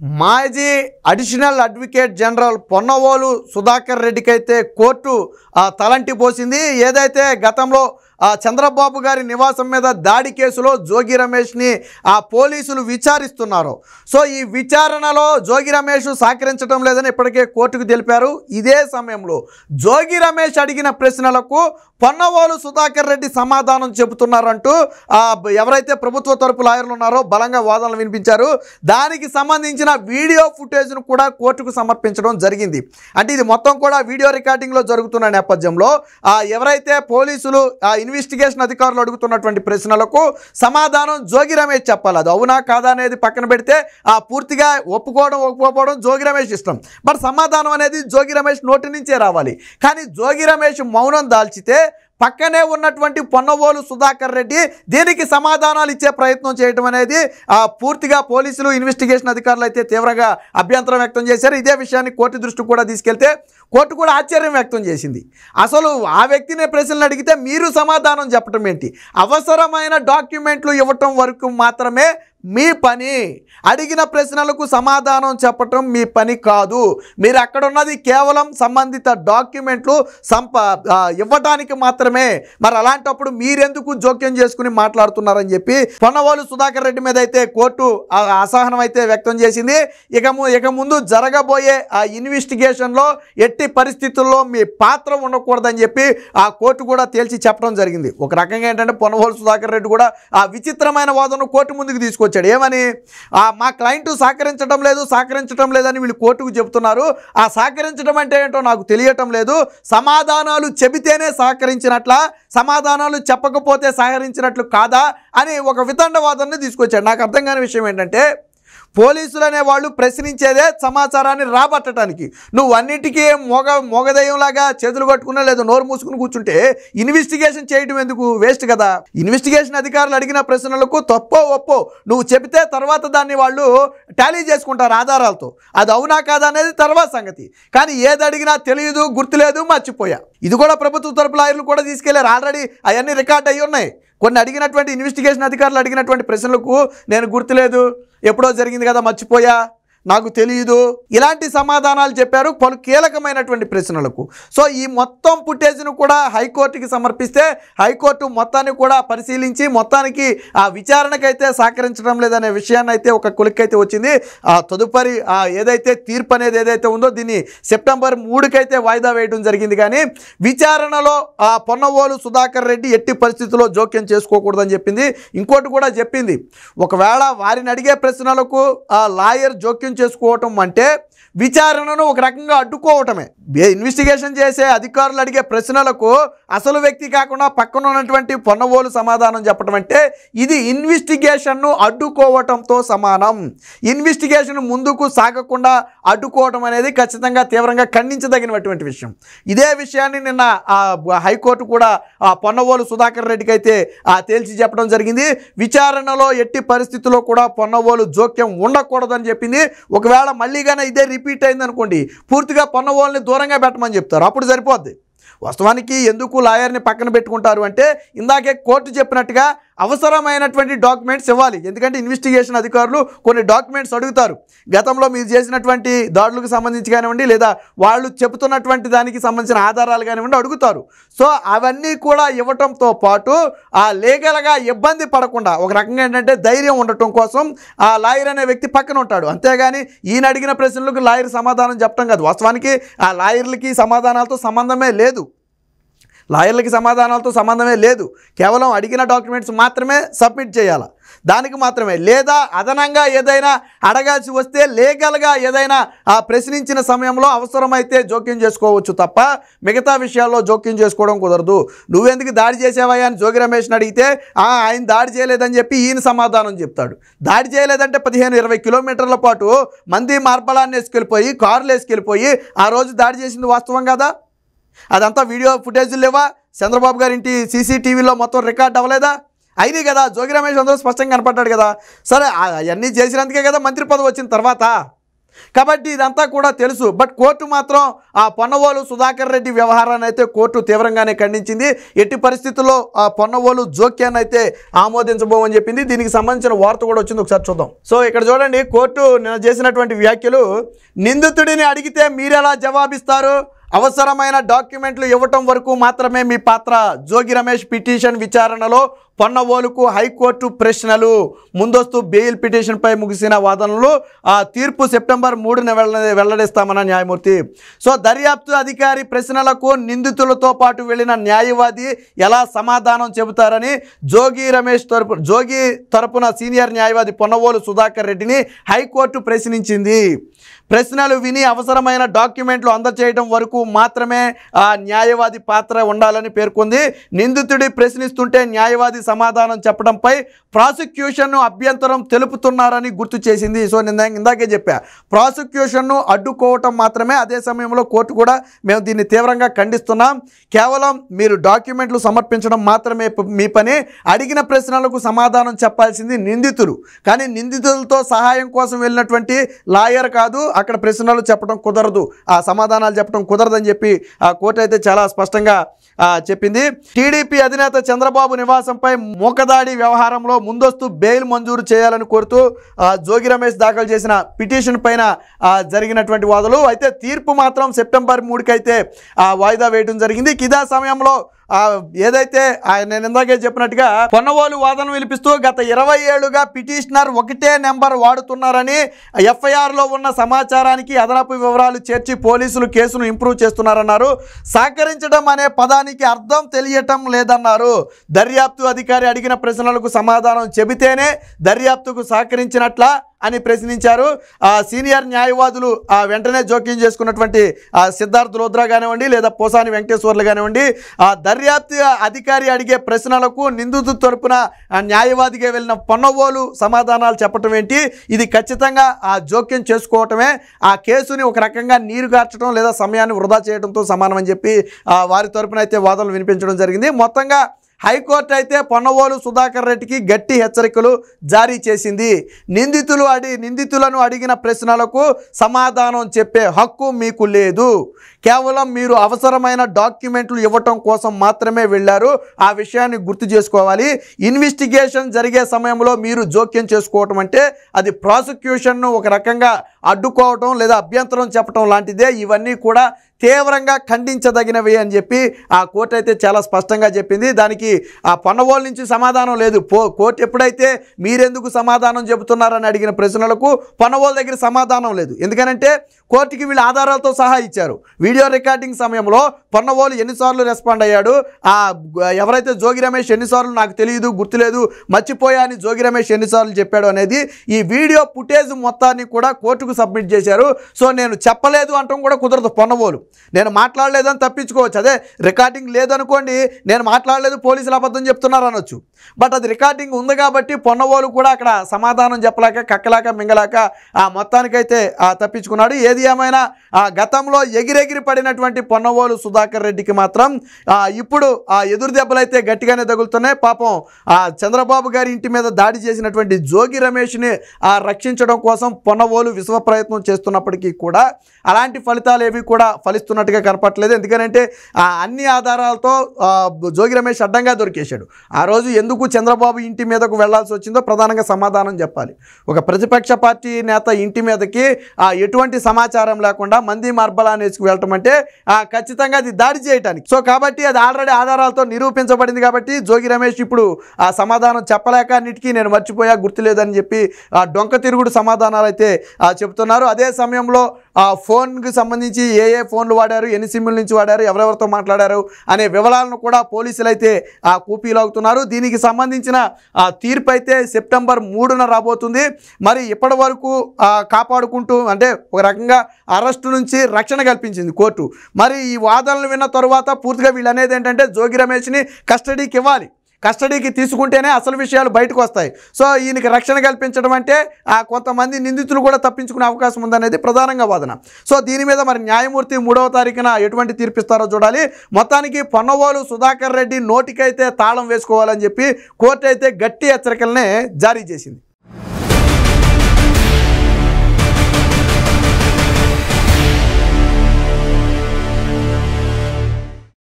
మాజీ additional advocate general Ponnavolu Sudhakar రెడ్డికి అయితే కోర్టు తలంటి పోసింది. ఏదైతే గతంలో చంద్రబాబు గారి నివాసం మీద దాడి కేసులో జోగి రమేష్ని ఆ పోలీసులు విచారిస్తున్నారు. సో ఈ విచారణలో జోగి రమేష్ సహకరించడం లేదని ఇప్పటికే కోర్టుకు తెలిపారు. ఇదే సమయంలో జోగి రమేష్ అడిగిన ప్రశ్నలకు పొన్నవోలు సుధాకర్ రెడ్డి సమాధానం చెబుతున్నారంటూ ఎవరైతే ప్రభుత్వ తరపు లాయర్లు ఉన్నారో బలంగా వాదనలు వినిపించారు. దానికి సంబంధించిన వీడియో ఫుటేజ్ను కూడా కోర్టుకు సమర్పించడం జరిగింది. అంటే ఇది మొత్తం కూడా వీడియో రికార్డింగ్లో జరుగుతున్న నేపథ్యంలో ఎవరైతే పోలీసులు ఇన్వెస్టిగేషన్ అధికారులు అడుగుతున్నటువంటి ప్రశ్నలకు సమాధానం జోగి రమేష్ చెప్పాలి. అది అవునా కాదా అనేది పక్కన పెడితే ఆ పూర్తిగా ఒప్పుకోవడం ఒప్పుకోకపోవడం జోగి రమేష్ ఇష్టం. బట్ సమాధానం అనేది జోగి రమేష్ నోటి నుంచే రావాలి. కానీ జోగి రమేష్ మౌనం దాల్చితే పక్కనే ఉన్నటువంటి పొన్నవోలు సుధాకర్ రెడ్డి దీనికి సమాధానాలు ఇచ్చే ప్రయత్నం చేయడం అనేది పూర్తిగా పోలీసులు ఇన్వెస్టిగేషన్ అధికారులు అయితే తీవ్రంగా అభ్యంతరం వ్యక్తం చేశారు. ఇదే విషయాన్ని కోర్టు దృష్టికి కూడా తీసుకెళ్తే కోర్టు కూడా ఆశ్చర్యం వ్యక్తం చేసింది. అసలు ఆ వ్యక్తిని ప్రశ్నలు అడిగితే మీరు సమాధానం చెప్పడం ఏంటి? అవసరమైన డాక్యుమెంట్లు ఇవ్వటం వరకు మాత్రమే మీ పని. అడిగిన ప్రశ్నలకు సమాధానం చెప్పటం మీ పని కాదు. మీరు అక్కడున్నది కేవలం సంబంధిత డాక్యుమెంట్లు సంప ఇవ్వటానికి మాత్రమే. మరి అలాంటప్పుడు మీరెందుకు జోక్యం చేసుకుని మాట్లాడుతున్నారని చెప్పి పొన్నవాళ్ళు సుధాకర్ రెడ్డి మీద అయితే కోర్టు ఆ, అసహనం అయితే వ్యక్తం చేసింది. ఇక ఇక ముందు జరగబోయే ఆ ఇన్వెస్టిగేషన్లో ఎట్టి పరిస్థితుల్లో మీ పాత్ర ఉండకూడదని చెప్పి ఆ కోర్టు కూడా తేల్చి చెప్పడం జరిగింది. ఒక రకంగా ఏంటంటే పొన్నవాళ్ళు సుధాకర్ రెడ్డి కూడా ఆ విచిత్రమైన వాదనను కోర్టు ముందుకు తీసుకొచ్చాడు. ఏమని? ఆ, మా క్లయింట్ సహకరించడం లేదు సహకరించడం లేదని వీళ్ళు కోర్టుకు చెబుతున్నారు. ఆ సహకరించడం అంటే ఏంటో నాకు తెలియటం లేదు. సమాధానాలు చెబితేనే సహకరించినట్ల సమాధానాలు చెప్పకపోతే సహకరించినట్లు కాదా అని ఒక వితండ వాదనని తీసుకొచ్చాడు. నాకు అర్థం కాని విషయం ఏంటంటే పోలీసులు అనేవాళ్ళు ప్రశ్నించేదే సమాచారాన్ని రాబట్టడానికి నువ్వు అన్నిటికీ మొగ మొగదయంలాగా చేతులు కట్టుకున్నా లేదా నోరు మూసుకుని కూర్చుంటే ఇన్వెస్టిగేషన్ చేయడం ఎందుకు? వేస్ట్ కదా. ఇన్వెస్టిగేషన్ అధికారులు అడిగిన ప్రశ్నలకు తప్పో ఒప్పో నువ్వు చెబితే తర్వాత దాన్ని వాళ్ళు టాలీ చేసుకుంటారు ఆధారాలతో. అది అవునా కాదా అనేది తర్వాత సంగతి. కానీ ఏది అడిగినా తెలియదు గుర్తులేదు మర్చిపోయా. ఇది కూడా ప్రభుత్వ తరపు లాయర్లు కూడా తీసుకెళ్ళారు. ఆల్రెడీ అవన్నీ రికార్డ్ అయ్యి ఉన్నాయి. కొన్ని అడిగినటువంటి ఇన్వెస్టిగేషన్ అధికారులు అడిగినటువంటి ప్రశ్నలకు నేను గుర్తులేదు. ఎప్పుడో జరిగింది కదా మర్చిపోయా? నాకు తెలియదు ఇలాంటి సమాధానాలు చెప్పారు పలు కీలకమైనటువంటి ప్రశ్నలకు. సో ఈ మొత్తం ఫుటేజ్ను కూడా హైకోర్టుకి సమర్పిస్తే హైకోర్టు మొత్తాన్ని కూడా పరిశీలించి మొత్తానికి ఆ విచారణకైతే సహకరించడం లేదనే విషయాన్ని అయితే ఒక కొలిక్కైతే వచ్చింది. ఆ తదుపరి ఏదైతే తీర్పు అనేది ఏదైతే ఉందో దీన్ని సెప్టెంబర్ మూడుకైతే వాయిదా వేయడం జరిగింది. కానీ విచారణలో ఆ పొన్నవోలు సుధాకర్ రెడ్డి ఎట్టి పరిస్థితుల్లో జోక్యం చేసుకోకూడదని చెప్పింది. ఇంకోటి కూడా చెప్పింది. ఒకవేళ వారిని అడిగే ప్రశ్నలకు ఆ లాయర్ జోక్యం చేసుకోవటం అంటే విచారణను ఒక రకంగా అడ్డుకోవటమే. ఇన్వెస్టిగేషన్ చేసే అధికారులు అడిగే ప్రశ్నలకు అసలు వ్యక్తి కాకుండా పక్కన ఉన్నటువంటి పొన్నవోలు సమాధానం చెప్పడం అంటే ఇది ఇన్వెస్టిగేషన్ను అడ్డుకోవటంతో సమానం. ఇన్వెస్టిగేషన్ ముందుకు సాగకుండా అడ్డుకోవటం అనేది ఖచ్చితంగా తీవ్రంగా ఖండించదగినటువంటి విషయం. ఇదే విషయాన్ని నిన్న ఆ హైకోర్టు కూడా ఆ పొన్నవోలు సుధాకర్ రెడ్డికి అయితే ఆ తేల్చి చెప్పడం జరిగింది. విచారణలో ఎట్టి పరిస్థితుల్లో కూడా పొన్నవోలు జోక్యం ఉండకూడదని చెప్పింది. ఒకవేళ మళ్ళీగానే ఇదే రిపీట్ అయిందనుకోండి పూర్తిగా పొన్నవోల్ని దూరంగా పెట్టమని చెప్తారు. అప్పుడు సరిపోద్ది. వాస్తవానికి ఎందుకు లాయర్ని పక్కన పెట్టుకుంటారు అంటే ఇందాకే కోర్టు చెప్పినట్టుగా అవసరమైనటువంటి డాక్యుమెంట్స్ ఇవ్వాలి. ఎందుకంటే ఇన్వెస్టిగేషన్ అధికారులు కొన్ని డాక్యుమెంట్స్ అడుగుతారు. గతంలో మీరు చేసినటువంటి దాడులకు సంబంధించి కానివ్వండి లేదా వాళ్ళు చెబుతున్నటువంటి దానికి సంబంధించిన ఆధారాలు కానివ్వండి అడుగుతారు. సో అవన్నీ కూడా ఇవ్వటంతో పాటు ఆ లీగల్గా ఇబ్బంది పడకుండా ఒక రకంగా ఏంటంటే ధైర్యం ఉండటం కోసం ఆ లాయర్ అనే వ్యక్తి పక్కన ఉంటాడు. అంతేగాని ఈయన అడిగిన ప్రశ్నలకు లాయర్ సమాధానం చెప్పడం కాదు. వాస్తవానికి ఆ లాయర్లకి సమాధానాలతో సంబంధమే లేదు. లాయర్లకి సమాధానాలతో సంబంధమే లేదు. కేవలం అడిగిన డాక్యుమెంట్స్ మాత్రమే సబ్మిట్ చేయాలి? దానికి మాత్రమే. లేదా అదనంగా ఏదైనా అడగాల్సి వస్తే లీగల్గా ఏదైనా ఆ ప్రశ్నించిన సమయంలో అవసరమైతే జోక్యం చేసుకోవచ్చు తప్ప మిగతా విషయాల్లో జోక్యం చేసుకోవడం కుదరదు. నువ్వెందుకు దాడి చేసావయ్యా అని జోగి రమేష్ని అడిగితే ఆయన దాడి చేయలేదని చెప్పి ఈయన సమాధానం చెప్తాడు. దాడి చేయలేదంటే పదిహేను ఇరవై కిలోమీటర్ల పాటు మంది మార్బలాన్ని వేసుకెళ్ళిపోయి కార్లు వేసుకెళ్ళిపోయి ఆ రోజు దాడి చేసింది వాస్తవం కదా? అదంతా వీడియో ఫుటేజ్లు లేవా? చంద్రబాబు గారింటి సీసీటీవీలో మొత్తం రికార్డ్ అవ్వలేదా? అయినాయి కదా జోగి రమేష్ అందరూ స్పష్టంగా కనపడ్డాడు కదా. సరే అవన్నీ చేసినందుకే కదా మంత్రి పదవి వచ్చిన తర్వాత. కాబట్టి ఇదంతా కూడా తెలుసు. బట్ కోర్టు మాత్రం ఆ పొన్నవోలు సుధాకర్ రెడ్డి వ్యవహారాన్ని అయితే కోర్టు తీవ్రంగానే ఖండించింది. ఎట్టి పరిస్థితుల్లో ఆ పొన్నవోలు జోక్యాన్ని అయితే ఆమోదించబోమని చెప్పింది. దీనికి సంబంధించిన వార్త కూడా వచ్చింది. ఒకసారి చూద్దాం. సో ఇక్కడ చూడండి కోర్టు నిన్న చేసినటువంటి వ్యాఖ్యలు నిందితుడిని అడిగితే మీరెలా జవాబిస్తారు? అవసరమైన డాక్యుమెంట్లు ఇవ్వటం వరకు మాత్రమే మీ పాత్ర. జోగి రమేష్ పిటిషన్ విచారణలో పొన్నవోలుకు హైకోర్టు ప్రశ్నలు. ముందస్తు బెయిల్ పిటిషన్పై ముగిసిన వాదనలు ఆ తీర్పు సెప్టెంబర్ మూడున వెల్లడిస్తామన్న న్యాయమూర్తి. సో దర్యాప్తు అధికారి ప్రశ్నలకు నిందితులతో పాటు వెళ్ళిన న్యాయవాది ఎలా సమాధానం చెబుతారని జోగి రమేష్ తరపు జోగి తరపున సీనియర్ న్యాయవాది పొన్నవోలు సుధాకర్ రెడ్డిని హైకోర్టు ప్రశ్నించింది. ప్రశ్నలు విని అవసరమైన డాక్యుమెంట్లు అందచేయడం వరకు మాత్రమే ఆ న్యాయవాది పాత్ర ఉండాలని పేర్కొంది. నిందితుడి ప్రశ్నిస్తుంటే న్యాయవాది సమాధానం చెప్పడంపై ప్రాసిక్యూషన్ను అభ్యంతరం తెలుపుతున్నారని గుర్తు చేసింది. సో నిన్న ఇందాకే చెప్పా. ప్రాసిక్యూషన్ను అడ్డుకోవటం మాత్రమే అదే సమయంలో కోర్టు కూడా మేము దీన్ని తీవ్రంగా ఖండిస్తున్నాం. కేవలం మీరు డాక్యుమెంట్లు సమర్పించడం మాత్రమే మీ పని. అడిగిన ప్రశ్నలకు సమాధానం చెప్పాల్సింది నిందితులు. కానీ నిందితులతో సహాయం కోసం వెళ్ళినటువంటి లాయర్ కాదు అక్కడ ప్రశ్నలు చెప్పడం కుదరదు. ఆ సమాధానాలు చెప్పడం కుదరదని చెప్పి ఆ కోర్టు అయితే చాలా స్పష్టంగా చెప్పింది. టీడీపీ అధినేత చంద్రబాబు నివాసంపై మూకదాడి వ్యవహారంలో ముందస్తు బెయిల్ మంజూరు చేయాలని కోరుతూ జోగి రమేష్ దాఖలు చేసిన పిటిషన్ పైన జరిగినటువంటి వాదనలు. అయితే తీర్పు మాత్రం సెప్టెంబర్ మూడుకైతే అయితే వాయిదా వేయడం జరిగింది. కిదా సమయంలో ఏదైతే నేను ఇందాకే చెప్పినట్టుగా పొన్నవోలు వాదన వినిపిస్తూ గత ఇరవై ఏళ్ళుగా పిటిషనర్ ఒకటే నెంబర్ వాడుతున్నారని ఎఫ్ఐఆర్లో ఉన్న సమాచారానికి అదనపు వివరాలు చేర్చి పోలీసులు కేసును ఇంప్రూవ్ చేస్తున్నారన్నారు. సహకరించడం అనే పదానికి అర్థం తెలియటం లేదన్నారు. దర్యాప్తు అధికారి అడిగిన ప్రశ్నలకు సమాధానం చెబితేనే దర్యాప్తుకు సహకరించినట్ల అని ప్రశ్నించారు. ఆ సీనియర్ న్యాయవాదులు ఆ వెంటనే జోక్యం చేసుకున్నటువంటి ఆ సిద్ధార్థ్ లోద్రా కానివ్వండి లేదా పోసాని వెంకటేశ్వర్లు కానివ్వండి ఆ దర్యాప్తు అధికారి అడిగే ప్రశ్నలకు నిందితు తరపున న్యాయవాదిగా వెళ్ళిన పొన్నవోలు సమాధానాలు చెప్పటం ఏంటి? ఇది ఖచ్చితంగా ఆ జోక్యం చేసుకోవటమే. ఆ కేసుని ఒక రకంగా నీరు గార్చడం లేదా సమయాన్ని వృధా చేయడంతో సమానం అని చెప్పి వారి తరపున అయితే వాదనలు వినిపించడం జరిగింది. మొత్తంగా హైకోర్టు అయితే పొన్నవోలు సుధాకర్ రెడ్డికి గట్టి హెచ్చరికలు జారీ చేసింది. నిందితులు అడి నిందితులను అడిగిన ప్రశ్నలకు సమాధానం చెప్పే హక్కు మీకు లేదు. కేవలం మీరు అవసరమైన డాక్యుమెంట్లు ఇవ్వటం కోసం మాత్రమే వెళ్ళారు. ఆ విషయాన్ని గుర్తు చేసుకోవాలి. ఇన్వెస్టిగేషన్ జరిగే సమయంలో మీరు జోక్యం చేసుకోవటం అంటే అది ప్రాసిక్యూషన్ను ఒక రకంగా అడ్డుకోవటం లేదా అభ్యంతరం చెప్పటం లాంటిదే. ఇవన్నీ కూడా తీవ్రంగా ఖండించదగినవి అని చెప్పి ఆ కోర్టు అయితే చాలా స్పష్టంగా చెప్పింది. దానికి ఆ పొన్నవోల నుంచి సమాధానం లేదు. పో కోర్టు ఎప్పుడైతే మీరెందుకు సమాధానం చెబుతున్నారని అడిగిన ప్రశ్నలకు పొన్నవోల దగ్గర సమాధానం లేదు. ఎందుకనంటే కోర్టుకి వీళ్ళు ఆధారాలతో సహా ఇచ్చారు. వీడియో రికార్డింగ్ సమయంలో పొన్నవోలు ఎన్నిసార్లు రెస్పాండ్ అయ్యాడు? ఆ ఎవరైతే జోగి రమేష్ ఎన్నిసార్లు నాకు తెలియదు గుర్తులేదు మర్చిపోయా అని జోగి రమేష్ ఎన్నిసార్లు చెప్పాడు అనేది ఈ వీడియో ఫుటేజ్ మొత్తాన్ని కూడా కోర్టుకు సబ్మిట్ చేశారు. సో నేను చెప్పలేదు అంటాం కూడా కుదరదు పొన్నవోలు నేను మాట్లాడలేదని తప్పించుకోవచ్చు. అదే రికార్డింగ్ లేదనుకోండి నేను మాట్లాడలేదు పోలీసులు అబద్ధం చెప్తున్నారు అనొచ్చు. బట్ అది రికార్డింగ్ ఉంది కాబట్టి పొన్నవోలు కూడా అక్కడ సమాధానం చెప్పలేక కక్కలాక మింగలాక ఆ మొత్తానికైతే ఆ తప్పించుకున్నాడు. ఏది ఏమైనా ఆ గతంలో ఎగిరెగిరి పడినటువంటి పొన్నవోలు సుధాకర్ రెడ్డికి మాత్రం ఇప్పుడు ఆ ఎదురు దెబ్బలు అయితే గట్టిగానే తగులుతున్నాయి. పాపం ఆ చంద్రబాబు గారి ఇంటి మీద దాడి చేసినటువంటి జోగి రమేష్ని ఆ రక్షించడం కోసం పొన్నవోలు విశ్వ ప్రయత్నం చేస్తున్నప్పటికీ కూడా అలాంటి ఫలితాలు ఏవి కూడా ఫలిస్తున్నట్టుగా కనపట్లేదు ఎందుకంటే ఆ అన్ని ఆధారాలతో జోగి రమేష్ అడ్డంగా దొరికేశాడు. ఆ రోజు ఎందుకు చంద్రబాబు ఇంటి మీదకు వెళ్ళాల్సి వచ్చిందో ప్రధానంగా సమాధానం చెప్పాలి. ఒక ప్రతిపక్ష పార్టీ నేత ఇంటి మీదకి ఎటువంటి సమాచారం లేకుండా మంది మార్బలా వేసుకు వెళ్ళటం అంటే ఖచ్చితంగా అది దాడి చేయటానికి. సో కాబట్టి అది ఆల్రెడీ ఆధారాలతో నిరూపించబడింది కాబట్టి జోగి రమేష్ ఇప్పుడు ఆ సమాధానం చెప్పలేక అన్నిటికీ నేను మర్చిపోయా గుర్తులేదని చెప్పి ఆ డొంక తిరుగుడు సమాధానాలు అయితే చెబుతున్నారు. చెప్తున్నారు అదే సమయంలో ఆ ఫోన్కి సంబంధించి ఏ ఏ ఫోన్లు వాడారు ఎన్ని సిమ్ముల నుంచి వాడారు ఎవరెవరితో మాట్లాడారు అనే వివరాలను కూడా పోలీసులు అయితే ఆ కూపీలాగుతున్నారు దీనికి సంబంధించిన ఆ తీర్పు అయితే సెప్టెంబర్ మూడున రాబోతుంది. మరి ఇప్పటి వరకు కాపాడుకుంటూ అంటే ఒక రకంగా అరెస్టు నుంచి రక్షణ కల్పించింది కోర్టు. మరి ఈ వాదనలు విన్న తరువాత పూర్తిగా వీళ్ళు అనేది ఏంటంటే జోగి రమేష్ని కస్టడీకి ఇవ్వాలి. కస్టడీకి తీసుకుంటేనే అసలు విషయాలు బయటకు వస్తాయి. సో ఈయనకి రక్షణ కల్పించడం అంటే ఆ కొంతమంది నిందితులు కూడా తప్పించుకునే అవకాశం ఉందనేది ప్రధానంగా వాదన. సో దీని మీద మరి న్యాయమూర్తి మూడవ తారీఖున ఎటువంటి తీర్పిస్తారో చూడాలి. మొత్తానికి పొన్నవోలు సుధాకర్ రెడ్డి నోటికైతే తాళం వేసుకోవాలని చెప్పి కోర్టు అయితే గట్టి హెచ్చరికలనే జారీ చేసింది.